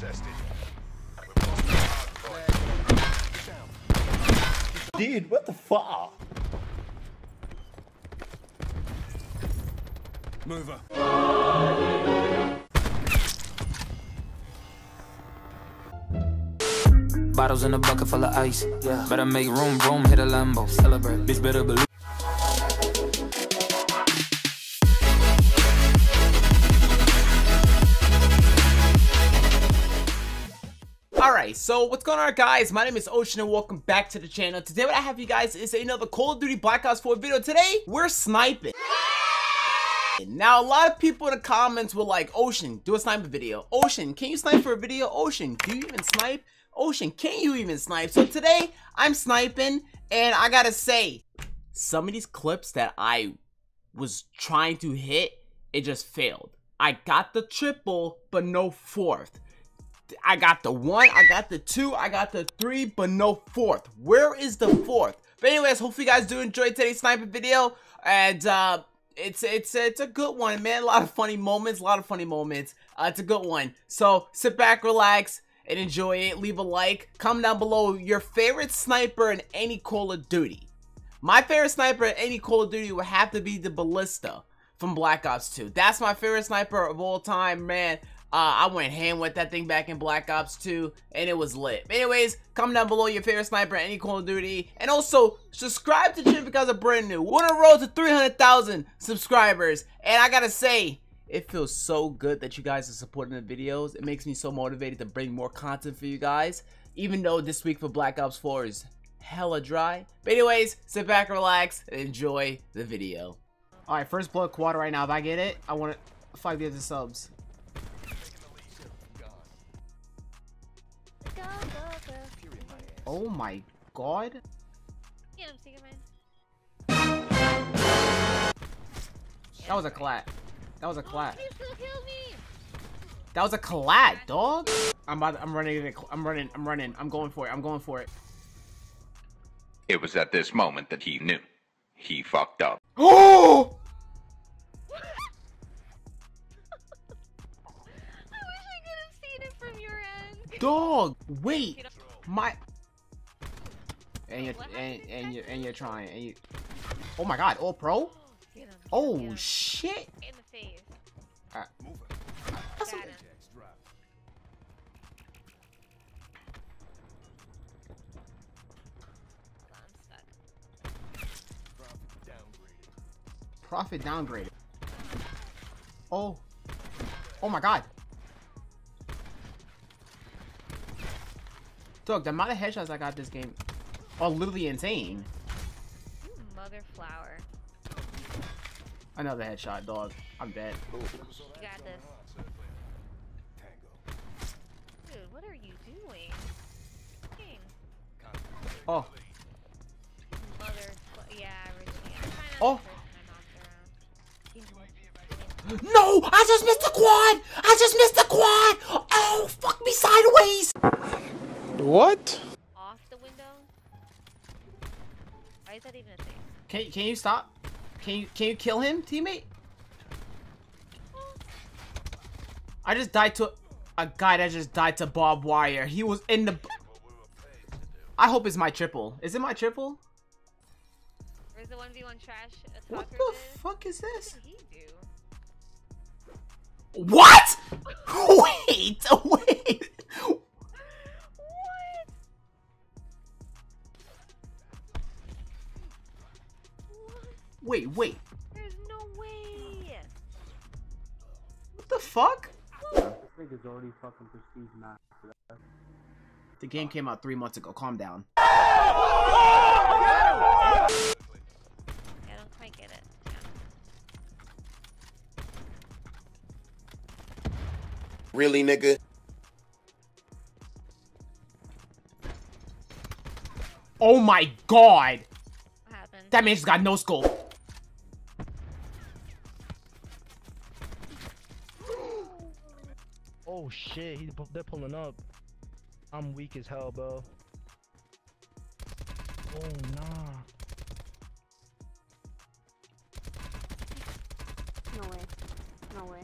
contested. We've lost the hard point. Dude, what the fuck? Mover. Bottles in a bucket full of ice. Yeah. Better make room, room, hit a Lambo. Celebrate. Bitch, better believe. So what's going on guys? My name is Ocean and welcome back to the channel. Today what I have you guys is another Call of Duty Black Ops 4 video. Today, we're sniping. Now, a lot of people in the comments were like, Ocean, do a sniper video. Ocean, can you snipe for a video? Ocean, do you even snipe? Ocean, can you even snipe? So today, I'm sniping, and I gotta say, some of these clips that I was trying to hit, it just failed. I got the triple, but no fourth. I got the one, I got the two, I got the three, but no fourth. Where is the fourth? But anyways, hopefully you guys do enjoy today's sniper video. And uh, it's it's it's a good one, man. A lot of funny moments, a lot of funny moments. Uh, it's a good one. So sit back, relax, and enjoy it. Leave a like. Comment down below your favorite sniper in any Call of Duty. My favorite sniper in any Call of Duty would have to be the Ballista from Black Ops 2. That's my favorite sniper of all time, man. Uh, I went ham with that thing back in Black Ops 2, and it was lit. Anyways, comment down below your favorite sniper any Call of Duty, and also subscribe to the channel because I'm brand new. We're on a road to 300,000 subscribers, and I gotta say, it feels so good that you guys are supporting the videos. It makes me so motivated to bring more content for you guys, even though this week for Black Ops 4 is hella dry. But anyways, sit back, relax, and enjoy the video. Alright, first blood quad right now. If I get it, I want to five the other subs. Oh my god. Get him, Secret That was a collat. That was a collat. He still me! That was a collat, dog. I'm about, I'm running. I'm running. I'm running. I'm going for it. I'm going for it. It was at this moment that he knew. He fucked up. Oh! I wish I could have seen it from your end. Dog, wait. My. And you're and, and you exactly? and you're trying. And you. Oh my God! All pro. Oh shit. In the face. Got him. Profit downgraded. Oh. Oh my God. Dog, the amount of headshots I got this game are literally insane. You mother flower. Another headshot, dog. I'm dead. You got this. Dude, what are you doing? King. Oh. Mother. Yeah, originally. I'm Oh. to person I knocked around. No! I just missed the quad! I just missed the quad! Oh, fuck me sideways! What? Off the window? Why is that even a thing? Can can you stop? Can you can you kill him, teammate? I just died to a guy that just died to barbed wire. He was in the. I hope it's my triple. Is it my triple? Where's the 1v1 trash What the did? fuck is this? did he do? What? Wait. Prestige max. The game came out three months ago. Calm down. I don't quite get it. Yeah. Really, nigga? Oh my god! What happened? That man just got no scope. Oh shit, he, they're pulling up. I'm weak as hell, bro. Oh nah. No way. No way.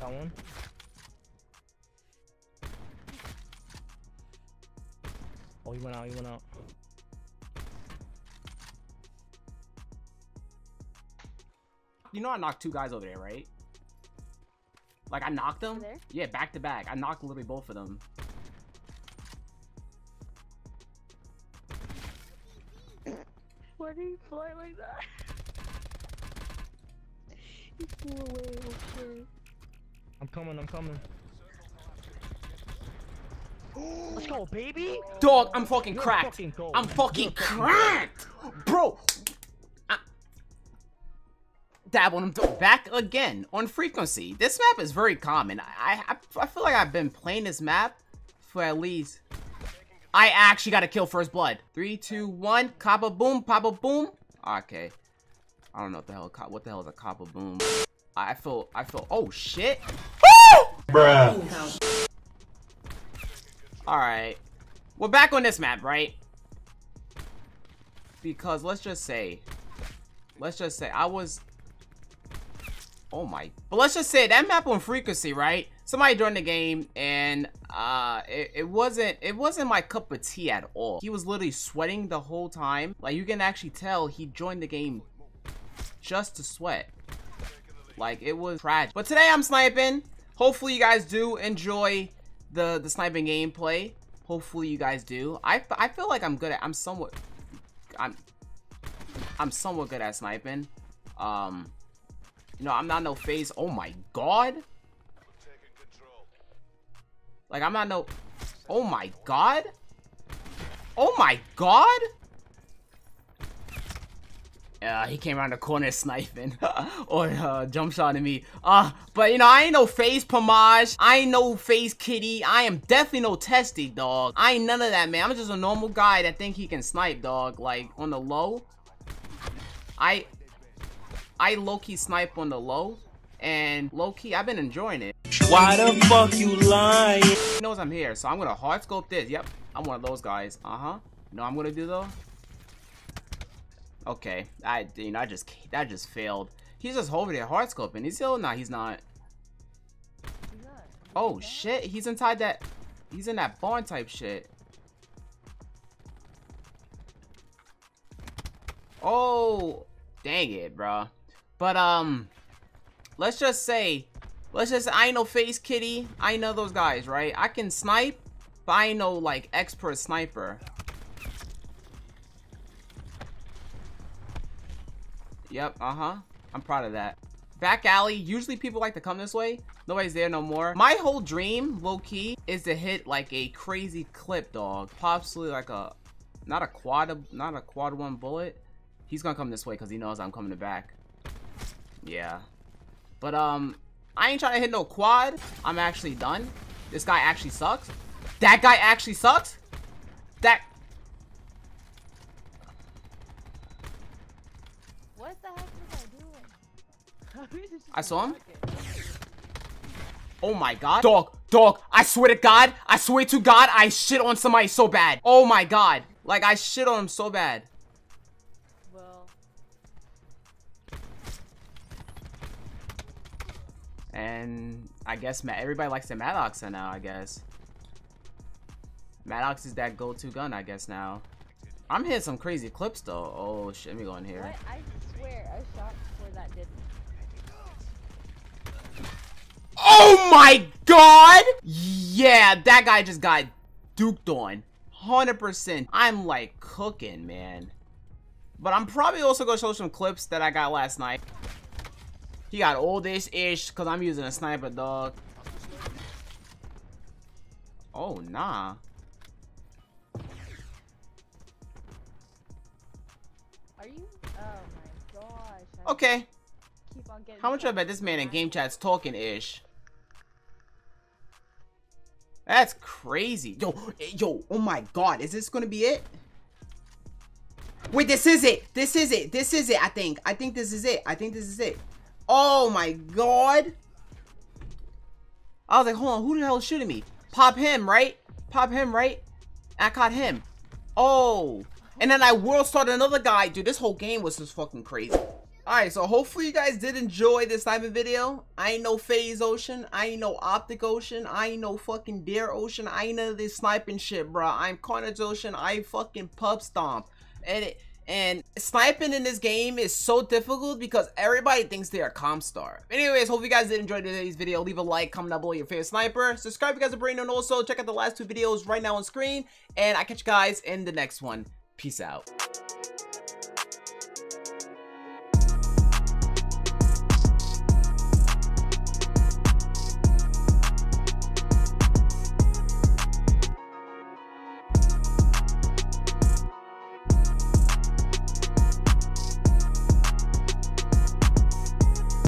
That one. Oh, he went out, he went out. You know I knocked two guys over there, right? Like I knocked them. There? Yeah, back to back. I knocked literally both of them. Why do you fly like that? he flew away, shit. I'm coming. I'm coming. Let's go, baby. Dog, I'm fucking You're cracked. fucking. I'm fucking You're fucking cracked, bro. I- Dab on him back again on frequency. This map is very common. I, I I feel like I've been playing this map for at least. I actually got to kill first blood. Three, two, one. Kappa boom, papa boom. Okay. I don't know what the hell. What the hell is a kappa boom? I feel. I feel. Oh shit. Bruh. All right. We're back on this map, right? Because let's just say, let's just say I was, oh my, but let's just say that map on frequency, right? Somebody joined the game and uh, it, it wasn't, it wasn't my cup of tea at all. He was literally sweating the whole time. Like you can actually tell he joined the game just to sweat. Like it was tragic. But today I'm sniping. Hopefully you guys do enjoy the the sniping gameplay. Hopefully you guys do. I, I feel like I'm good at I'm somewhat I'm I'm somewhat good at sniping. Um you know, I'm not no FaZe. Oh my god. Like I'm not no Oh my god. Oh my god. Yeah, he came around the corner sniping or uh, jump shot at me. Uh, but you know, I ain't no FaZe Pamaj. I ain't no FaZe kitty. I am definitely no testy, dog. I ain't none of that, man. I'm just a normal guy that think he can snipe, dog. Like, on the low. I, I low-key snipe on the low. And low-key, I've been enjoying it. Why the fuck you lying? He knows I'm here, so I'm gonna hard scope this. Yep, I'm one of those guys. Uh-huh. You know I'm gonna do, though? Okay, I you know I just that just failed. He's just over there hard scoping. He's still nah, he's not. Oh shit, he's inside that. He's in that barn type shit. Oh, dang it, bro. But um, let's just say, let's just I no FaZe kitty. I know those guys, right? I can snipe, but I no like expert sniper. Yep, uh-huh. I'm proud of that. Back alley, usually people like to come this way. Nobody's there no more. My whole dream, low-key, is to hit like a crazy clip, dog. Possibly like a, not a quad, not a quad one bullet. He's gonna come this way because he knows I'm coming to back. Yeah. But, um, I ain't trying to hit no quad. I'm actually done. This guy actually sucks. That guy actually sucks? That, What the heck was I doing? I saw him. Oh my god. Dog, dog, I swear to God, I swear to God, I shit on somebody so bad. Oh my god. Like, I shit on him so bad. And I guess everybody likes the Maddox now, I guess. Maddox is that go-to gun, I guess, now. I'm hitting some crazy clips, though. Oh, shit, let me go in here. what? I swear, I shot before that did. Oh my god! Yeah, that guy just got duked on. 100%. I'm like cooking, man. But I'm probably also gonna show some clips that I got last night. He got oldish-ish because I'm using a sniper, dog. Oh, nah. Are you? Oh my gosh. I Okay. Keep on getting How much I bet this man in game chat's talking-ish? That's crazy. Yo, eh, yo, oh my god, is this gonna be it? Wait, this is it. This is it. This is it, I think. I think this is it. I think this is it. Oh my god. I was like, hold on, who the hell is shooting me? Pop him, right? Pop him, right? I caught him. Oh. And then I world started another guy. Dude, this whole game was just fucking crazy. Alright, so hopefully you guys did enjoy this sniping video. I ain't no FaZe Ocean. I ain't no OpTic Ocean. I ain't no fucking Dare Ocean. I ain't none of this sniping shit, bro. I'm KARNAGE Ocean. I fucking pub stomp. And it, and sniping in this game is so difficult because everybody thinks they are Comstar. Anyways, hope you guys did enjoy today's video. Leave a like, comment down below your favorite sniper. Subscribe if you guys are brand new and also check out the last two videos right now on screen. And I catch you guys in the next one. Peace out.